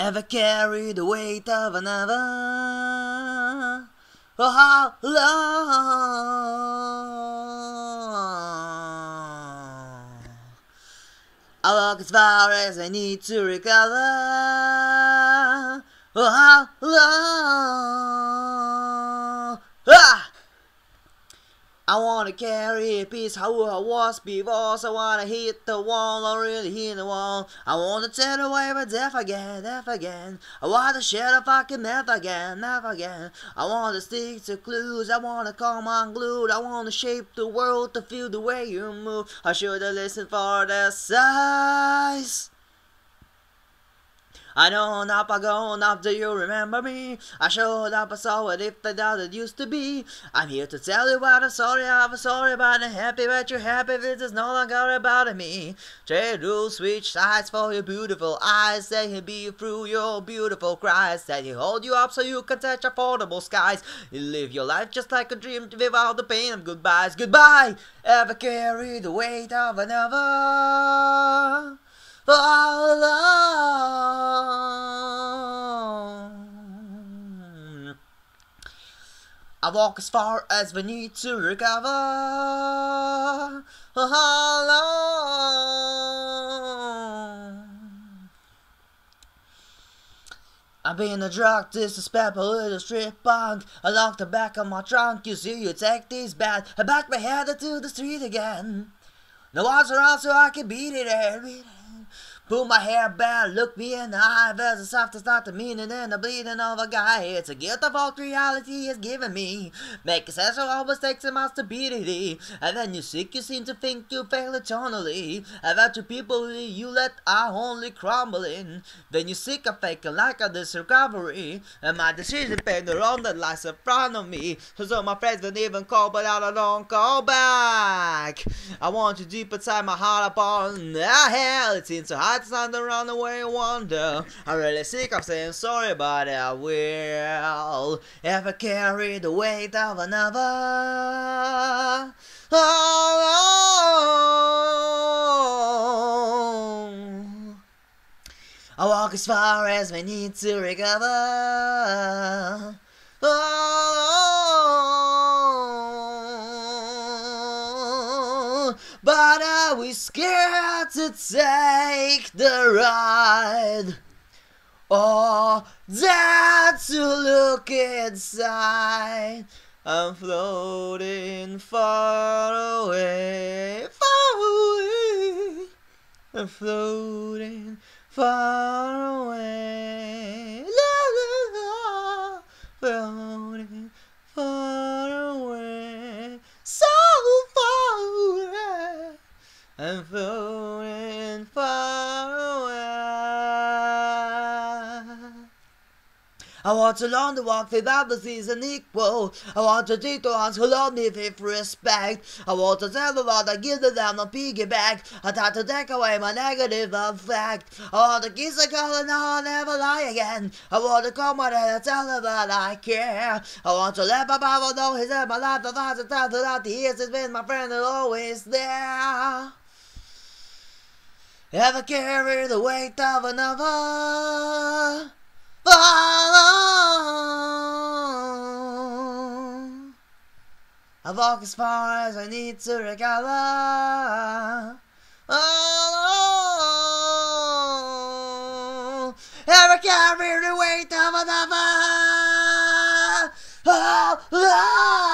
ever carry the weight of another? For oh, how long? I walk as far as I need to recover. For how long? I wanna carry a piece how I was before, so I wanna hit the wall or really hit the wall. I wanna turn away with death again, death again. I wanna share the fucking meth again, meth again. I wanna stick to clues, I wanna come unglued. I wanna shape the world to feel the way you move. I should've listened for the size. I know not I go enough, do you remember me? I showed up, I saw it if I doubt it used to be. I'm here to tell you what I'm sorry, I'm sorry, but I'm happy that you're happy, this is no longer about me. Trade rules, switch sides for your beautiful eyes, they can be through your beautiful cries, that he hold you up so you can touch affordable skies. You live your life just like a dream without the pain of goodbyes. Goodbye, ever carry the weight of another for long. I walk as far as we need to recover. Long? I've been a drug, disrespectful little strip punk. I locked the back of my trunk. You see, you take these bad. I back my head into the street again. No one's around so I can beat it beat it. Pull my hair back, look me in the eye. There's a soft is not the meaning and the bleeding of a guy. It's a gift of all reality has given me. Make sense of all mistakes and my stupidity. And then you sick, you seem to think you fail eternally. And that you people you let are only crumbling. Then you sick of faking like a discovery. And my decision pain the wrong that lies in front of me. So my friends don't even call, but I don't call back. I want you deep inside my heart upon the hell. It seems so hard to not the runaway wonder. I'm really sick of saying sorry, but I will ever carry the weight of another. Oh, oh, I walk as far as we need to recover. Oh, oh, oh. But are we scared to take the ride? Or dare to look inside? I'm floating far away, far away. I'm floating far away. I'm floating far away. I want to learn to walk the season equal. I want to treat the ones who love me with respect. I want to tell the world I give to them no piggyback. I try to take away my negative effect. I want to kiss a girl and I'll never lie again. I want to come out and tell her that I care. I want to let my Bible know he's in my life. The thoughts and times throughout the years, he's been my friend and always there. Ever carry the weight of another? Follow. I walk as far as I need to recover. Oh, ever carry the weight of another? Oh.